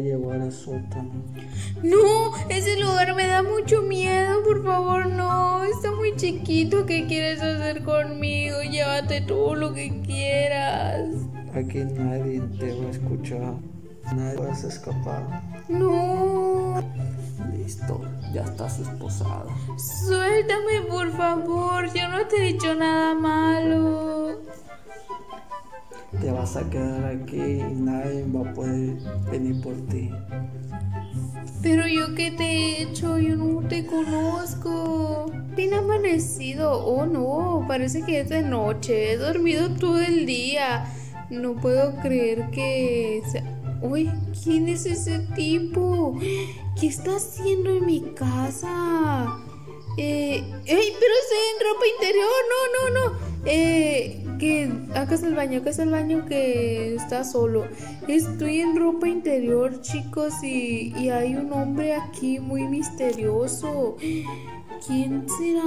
llevar al sótano. No, ese lugar me da mucho miedo, por favor, no. Está muy chiquito. ¿Qué quieres hacer conmigo? Llévate todo lo que quieras. Aquí nadie te va a escuchar. Nadie vas a escapar. No. Listo, ya estás esposada. Suéltame, por favor. Yo no te he dicho nada malo. Te vas a quedar aquí y nadie va a poder venir por ti. Pero yo qué te he hecho, yo no te conozco. Bien amanecido. Oh no, parece que es de noche. He dormido todo el día. No puedo creer que... Uy, ¿quién es ese tipo? ¿Qué está haciendo en mi casa? Eh, ¡Ey! Pero estoy en ropa interior. No, no, no. Eh, que acá está el baño, acá está el baño que está solo. Estoy en ropa interior, chicos, y, y hay un hombre aquí muy misterioso. ¿Quién será?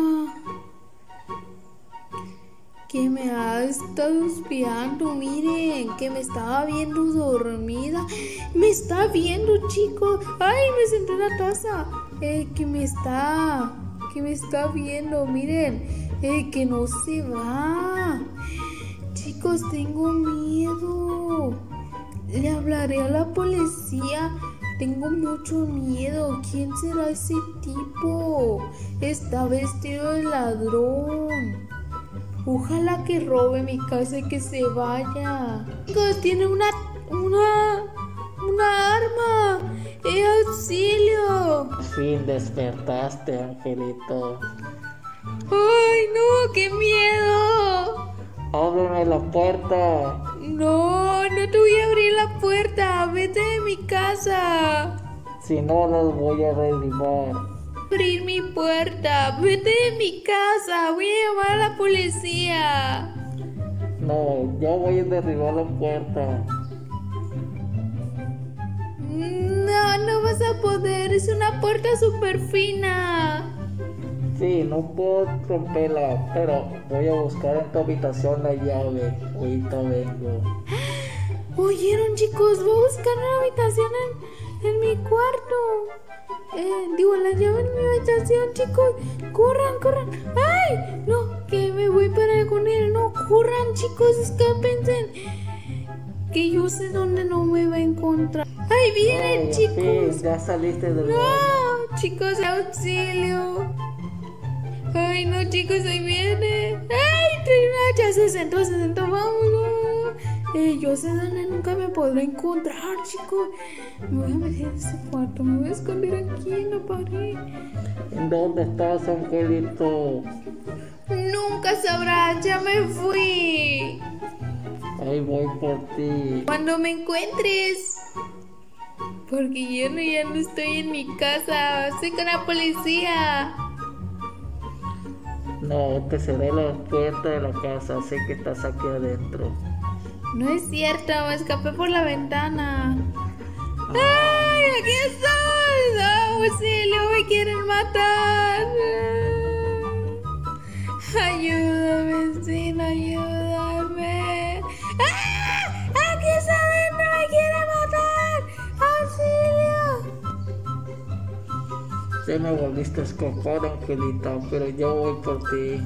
Que me ha estado espiando, miren, que me estaba viendo dormida. Me está viendo, chicos. Ay, me senté en la taza. Eh, que me está, que me está viendo, miren. Eh, que no se va. Chicos, tengo miedo. Le hablaré a la policía. Tengo mucho miedo. ¿Quién será ese tipo? Está vestido de ladrón. Ojalá que robe mi casa y que se vaya. Chicos, tiene una. una. una arma. ¡Eh, auxilio! Fin despertaste, Angelito. ¡Ay, no! ¡Qué miedo! Ábreme la puerta. No, no te voy a abrir la puerta. Vete de mi casa. Si no, los voy a derribar. Abrir mi puerta. Vete de mi casa. Voy a llamar a la policía. No, yo voy a derribar la puerta. No, no vas a poder. Es una puerta súper fina. Sí, no puedo romperla, pero voy a buscar en tu habitación la llave. Ahorita vengo. Oyeron, chicos. Voy a buscar una habitación en, en mi cuarto. Eh, digo, la llave en mi habitación, chicos. Corran, corran. ¡Ay! No, que me voy para con él. No, corran, chicos. Escápense. Que yo sé dónde no me va a encontrar. ¡Ay, vienen, Ay, chicos! ya saliste del. ¡No! Chicos, auxilio. Ay, no, chicos, ahí viene. ¡Ay! Una hacha. Se sentó, se sentó. Vamos, vamos. Eh, yo sé dónde nunca me podré encontrar, chicos. Me voy a meter en ese cuarto. Me voy a esconder aquí en la pared. ¿En dónde estás, Angelito? Nunca sabrás. Ya me fui. Ahí voy por ti. Cuando me encuentres. Porque yo no, ya no estoy en mi casa. Estoy con la policía. No, te cerré la puerta de la casa, sé que estás aquí adentro. No es cierto, me escapé por la ventana. ¡Ay, aquí estoy! ¡Auxilio, me quieren matar! Ya me volviste a escapar, Angelita, pero yo voy por ti.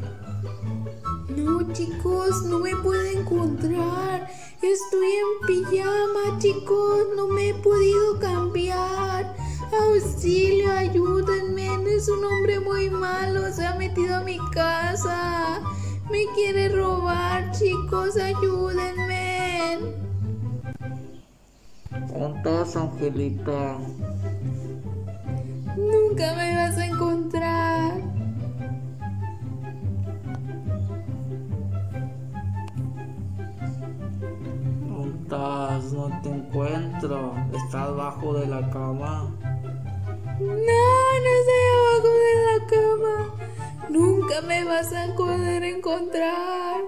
No, chicos, no me puedo encontrar. Estoy en pijama, chicos. No me he podido cambiar. Auxilio, ayúdenme. Es un hombre muy malo. Se ha metido a mi casa. Me quiere robar, chicos. Ayúdenme. ¿Dónde estás, Angelita? Nunca me vas a encontrar. ¿Dónde estás? No te encuentro. ¿Estás bajo de la cama? No, no estoy abajo de la cama. Nunca me vas a poder encontrar.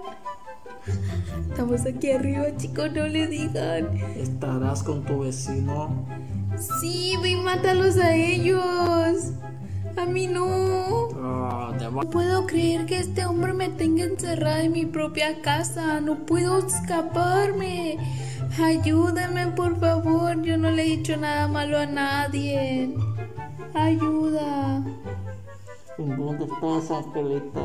Estamos aquí arriba, chicos, no le digan. ¿Estarás con tu vecino? Sí, ve y mátalos a ellos. A mí no. Ah, No puedo creer que este hombre me tenga encerrada en mi propia casa. No puedo escaparme. Ayúdame, por favor. Yo no le he hecho nada malo a nadie. Ayuda. ¿En dónde estás, Angelita?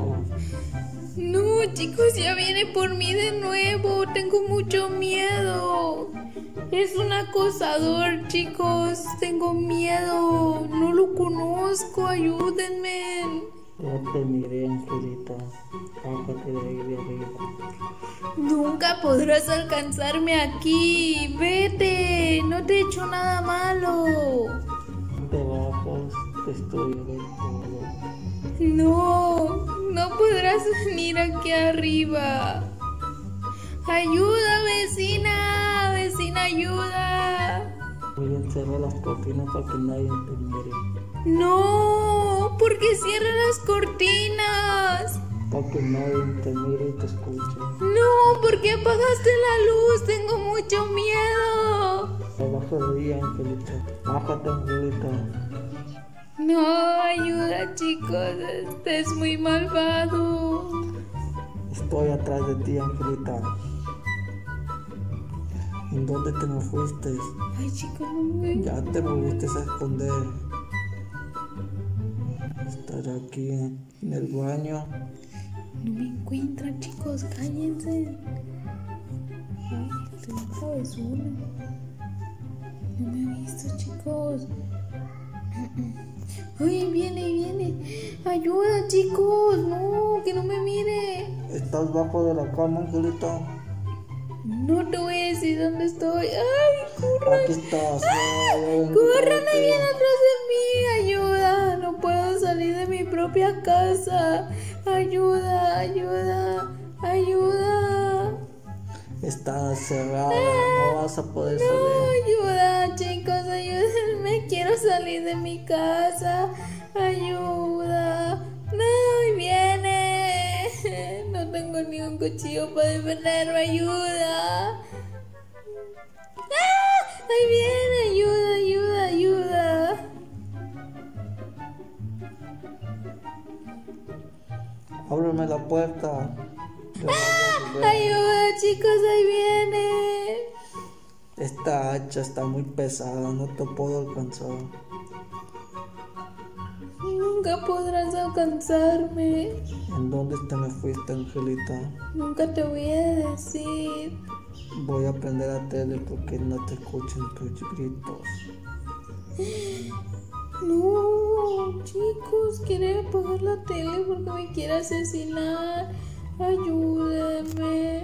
No, chicos, ya viene por mí de nuevo. Tengo mucho miedo. Es un acosador, chicos. Tengo miedo. No lo conozco. Ayúdenme. Ya te miré, Angelita. Bájate de ahí de arriba. Nunca podrás alcanzarme aquí. Vete. No te he hecho nada malo. Te bajas, te estoy todo. No, no podrás venir aquí arriba. Ayuda, vecina. Vecina, ayuda. Voy a encerrar las cortinas para que nadie te mire. No, porque cierra las cortinas. Para que nadie te mire y te escuche. No, porque apagaste la luz. Tengo mucho miedo. Baja de ahí, Angelita. Bájate, Angelita. No, ayuda, chicos. Este es muy malvado. Estoy atrás de ti, Angelita. ¿En dónde te me fuiste? Ay, chicos, no me... Ya te volviste a esconder. Estar aquí en el baño. No me encuentran, chicos. Cállense. Ay, estoy un cabezona. No me ha visto, chicos. Ay, viene, viene. Ayuda, chicos. No, que no me mire. ¿Estás bajo de la cama, Angelita? No te voy a decir dónde estoy. Ay, corran. Aquí estás. Ay, Corran, viene atrás de mí. Ayuda. No puedo salir de mi propia casa. Ayuda, ayuda, ayuda. Está cerrada, no vas a poder No, salir. ayuda, chicos, ayúdenme. Quiero salir de mi casa. Ayuda. Ni un cuchillo para defenderme. Ayuda. ¡Ah! Ahí viene. Ayuda, ayuda, ayuda. Ábreme la puerta. Te voy a volver. Ayuda, chicos, ahí viene. Esta hacha está muy pesada, no te puedo alcanzar. Nunca podrás alcanzarme. ¿En dónde te me fuiste, Angelita? Nunca te voy a decir. Voy a prender la tele porque no te escuchen tus gritos. No, chicos, quiere apagar la tele porque me quiere asesinar. Ayúdenme.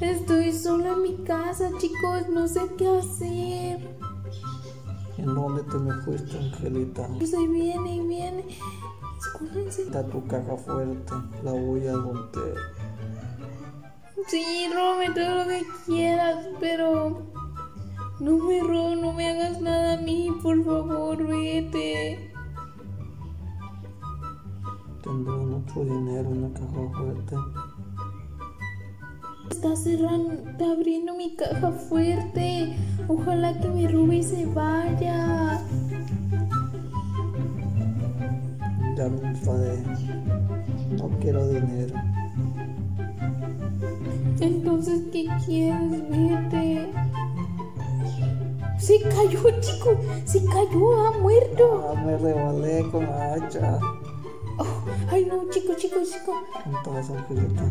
Estoy sola en mi casa, chicos, no sé qué hacer. ¿En dónde te me fuiste, Angelita? Pues ahí viene, ahí viene. Escóndanse. Está tu caja fuerte, la voy a romper. Sí, róbame todo lo que quieras, pero no me robo, no me hagas nada a mí, por favor, vete. Tendré mucho dinero en la caja fuerte. Está cerrando, está abriendo mi caja fuerte. Ojalá que me robe y se vaya. Ya me enfadé. No quiero dinero. Entonces, ¿qué quieres? Vete. Se cayó, chico. Se cayó, ha muerto. Ah, me rebalé con la hacha. Ay, no, chico, chico, chico. Entonces, Angelita.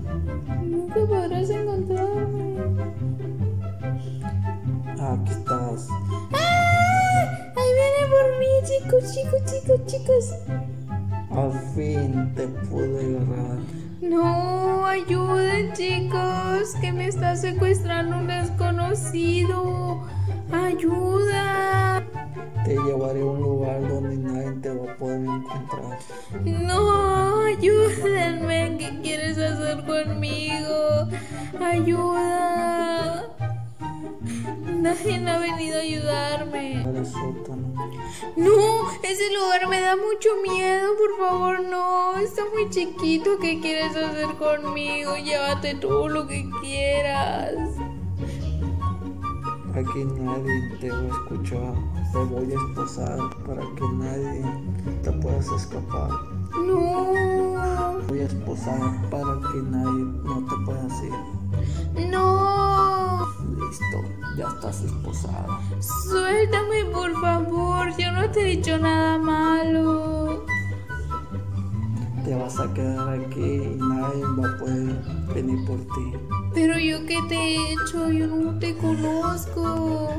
Nunca podrás encontrarme. Ah, aquí estás. ¡Ah! Ahí viene por mí, chicos, chicos, chicos, chicos. Al fin te pude agarrar. No, ayuden, chicos, que me está secuestrando un desconocido. Ayuda. Te llevaré a un lugar donde nadie te va a poder encontrar. No, ayúdenme. ¿Qué quieres hacer conmigo? Ayuda. Nadie ha venido a ayudarme. No, ese lugar me da mucho miedo. Por favor, no. Está muy chiquito. ¿Qué quieres hacer conmigo? Llévate todo lo que quieras. Aquí nadie te va a escuchar. Te voy a esposar para que nadie te puedas escapar. No. Voy a esposar para que nadie no te pueda ir. No. listo, ya estás esposada. Suéltame, por favor, yo no te he dicho nada malo. Te vas a quedar aquí y nadie va a poder venir por ti. Pero yo qué te he hecho, yo no te conozco.